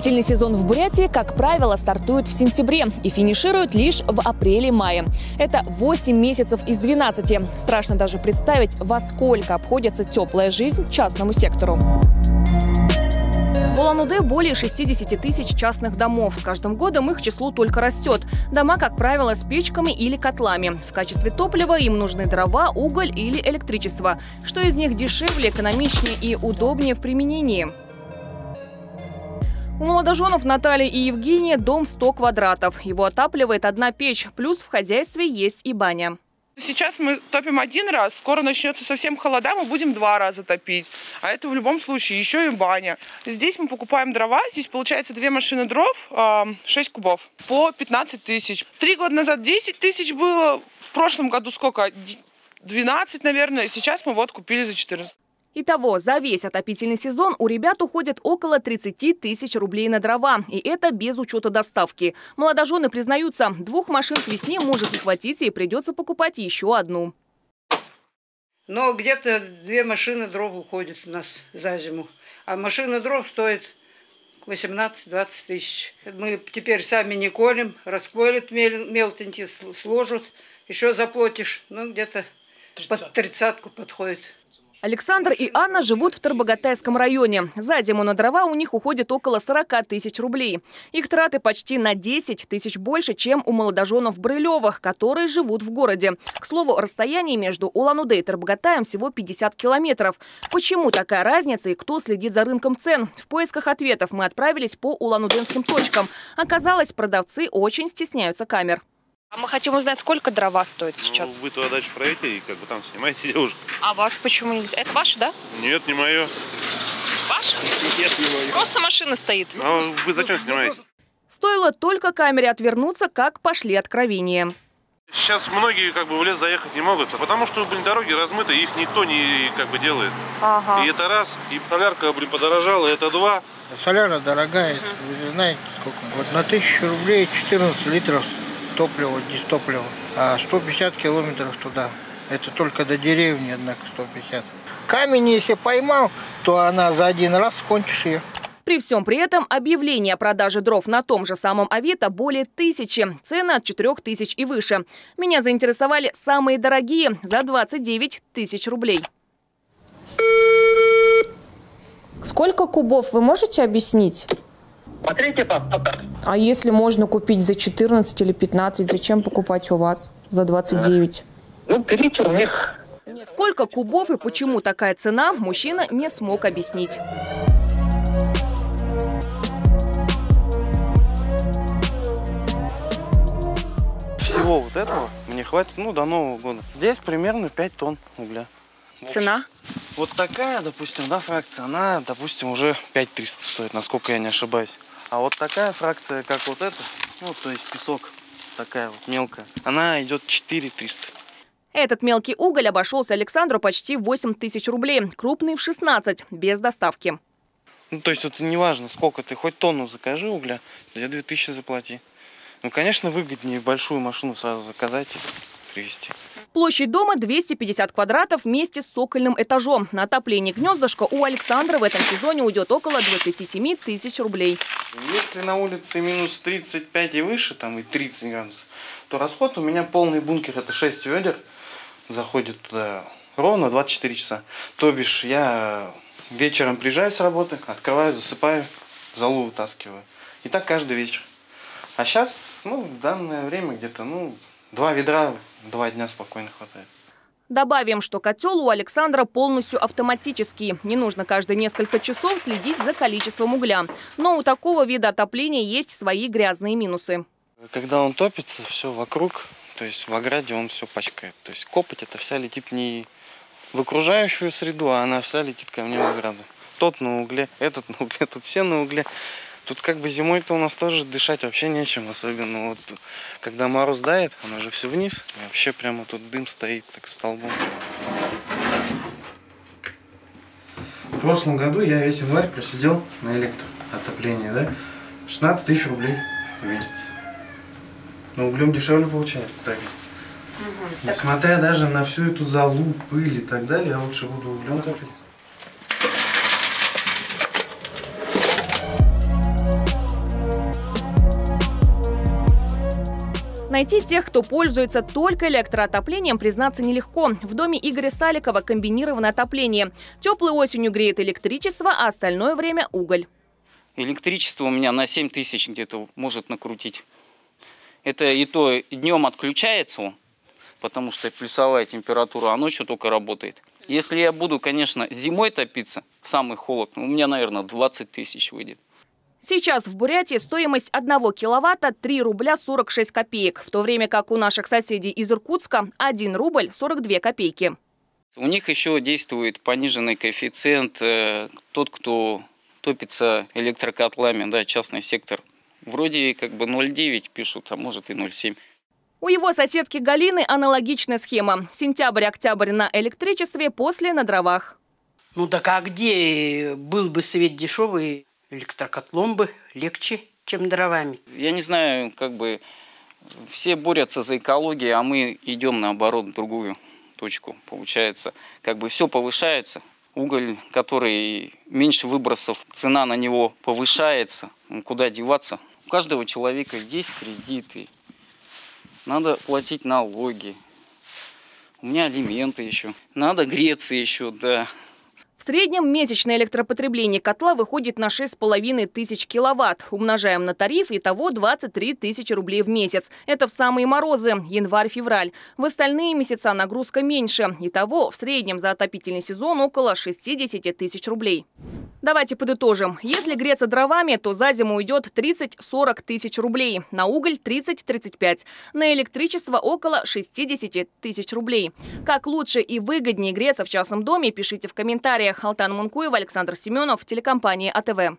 Отопительный сезон в Бурятии, как правило, стартует в сентябре и финиширует лишь в апреле-мае. Это 8 месяцев из 12. Страшно даже представить, во сколько обходится теплая жизнь частному сектору. В Улан-Удэ более 60 тысяч частных домов. С каждым годом их число только растет. Дома, как правило, с печками или котлами. В качестве топлива им нужны дрова, уголь или электричество. Что из них дешевле, экономичнее и удобнее в применении? У молодоженов Натальи и Евгения дом 100 квадратов. Его отапливает одна печь, плюс в хозяйстве есть и баня. Сейчас мы топим один раз, скоро начнется совсем холода, мы будем два раза топить. А это в любом случае еще и баня. Здесь мы покупаем дрова, здесь получается две машины дров, 6 кубов по 15 тысяч. Три года назад 10 тысяч было, в прошлом году сколько? 12, наверное, сейчас мы вот купили за 14. Итого, за весь отопительный сезон у ребят уходит около 30 тысяч рублей на дрова. И это без учета доставки. Молодожены признаются, двух машин к весне может не хватить и придется покупать еще одну. Но где-то две машины дров уходят у нас за зиму. А машина дров стоит 18-20 тысяч. Мы теперь сами не колем, расколют мелтенькие, сложат. Еще заплатишь, ну где-то под тридцатку подходит. Александр и Анна живут в Тарбагатайском районе. За зиму на дрова у них уходит около 40 тысяч рублей. Их траты почти на 10 тысяч больше, чем у молодоженов Брылевых, которые живут в городе. К слову, расстояние между Улан-Удэ и Тарбагатаем всего 50 километров. Почему такая разница и кто следит за рынком цен? В поисках ответов мы отправились по улан-удэнским точкам. Оказалось, продавцы очень стесняются камер. А мы хотим узнать, сколько дрова стоит ну, сейчас. Вы туда дальше проедете и как бы там снимаете девушку. А вас почему не... Это ваше, да? Нет, не мое. Ваше? Нет, не мое. Просто машина стоит. А вы зачем снимаете? Стоило только камере отвернуться, как пошли откровения. Сейчас многие как бы в лес заехать не могут, потому что, блин, дороги размыты, их никто не как бы делает. Ага. И это раз, и солярка, блин, подорожала, это два. Соляра дорогая, угу. вы знаете сколько? Вот на тысячу рублей 14 литров топлива, дистоплива. А 150 километров туда. Это только до деревни, однако, 150. Камень, если поймал, то она за один раз кончишь ее. При всем при этом объявление о продаже дров на том же самом Авито более тысячи. Цены от 4 тысяч и выше. Меня заинтересовали самые дорогие за 29 тысяч рублей. Сколько кубов вы можете объяснить? Смотрите паспорт. А если можно купить за 14 или 15, зачем покупать у вас за 29? Ну, берите у них. Сколько кубов и почему такая цена, мужчина не смог объяснить. Всего вот этого мне хватит, ну, до Нового года. Здесь примерно 5 тонн угля. Цена? Вот такая, допустим, да, фракция, она, допустим, уже 5300 стоит, насколько я не ошибаюсь. А вот такая фракция, как вот эта, ну, то есть песок, такая вот мелкая, она идет 4300. Этот мелкий уголь обошелся Александру почти 8 тысяч рублей, крупный в 16, без доставки. Ну, то есть вот неважно, сколько ты, хоть тонну закажи угля, 2000 заплати. Ну, конечно, выгоднее большую машину сразу заказать привезти. Площадь дома 250 квадратов вместе с цокольным этажом. На отопление гнездышка у Александра в этом сезоне уйдет около 27 тысяч рублей. Если на улице минус 35 и выше, там и 30 градусов, то расход у меня полный бункер, это 6 ведер, заходит туда ровно 24 часа. То бишь я вечером приезжаю с работы, открываю, засыпаю, залу вытаскиваю. И так каждый вечер. А сейчас, ну, в данное время где-то, ну, Два ведра два дня спокойно хватает. Добавим, что котел у Александра полностью автоматический. Не нужно каждые несколько часов следить за количеством угля. Но у такого вида отопления есть свои грязные минусы. Когда он топится, все вокруг, то есть в ограде он все пачкает. То есть копоть это вся летит не в окружающую среду, а она вся летит ко мне в ограду. Тот на угле, этот на угле, тут все на угле. Тут как бы зимой-то у нас тоже дышать вообще нечем, особенно вот когда мороз дает, она же все вниз, и вообще прямо тут дым стоит так столбом. В прошлом году я весь январь просидел на электроотоплении, да, 16 тысяч рублей в месяц. Но углем дешевле получается так. Угу, Несмотря так... даже на всю эту залу, пыль и так далее, я лучше буду углем топить. Найти тех, кто пользуется только электроотоплением, признаться нелегко. В доме Игоря Саликова комбинированное отопление. Теплой осенью греет электричество, а остальное время – уголь. Электричество у меня на 7 тысяч где-то может накрутить. Это и то днем отключается потому что плюсовая температура, а ночью только работает. Если я буду, конечно, зимой топиться, самый холод, у меня, наверное, 20 тысяч выйдет. Сейчас в Бурятии стоимость 1 киловатта 3 рубля 46 копеек, в то время как у наших соседей из Иркутска 1 рубль 42 копейки. У них еще действует пониженный коэффициент. Э, тот, кто топится электрокотлами, да, частный сектор, вроде как бы 0,9 пишут, а может и 0,7. У его соседки Галины аналогичная схема. Сентябрь-октябрь на электричестве, после на дровах. Ну так а где был бы свет дешевый, электрокотлом бы легче, чем дровами. Я не знаю, как бы все борются за экологию, а мы идем наоборот в другую точку. Получается, как бы все повышается. Уголь, который меньше выбросов, цена на него повышается. Ну, куда деваться? У каждого человека есть кредиты. Надо платить налоги. У меня алименты еще. Надо греться еще, да. В среднем месячное электропотребление котла выходит на 6,5 тысяч киловатт. Умножаем на тариф, и того 23 тысячи рублей в месяц. Это в самые морозы, январь-февраль. В остальные месяца нагрузка меньше. Итого в среднем за отопительный сезон около 60 тысяч рублей. Давайте подытожим. Если греться дровами, то за зиму уйдет 30-40 тысяч рублей. На уголь 30-35. На электричество около 60 тысяч рублей. Как лучше и выгоднее греться в частном доме, пишите в комментариях. Алтан Мункуева, Александр Семенов, телекомпания АТВ.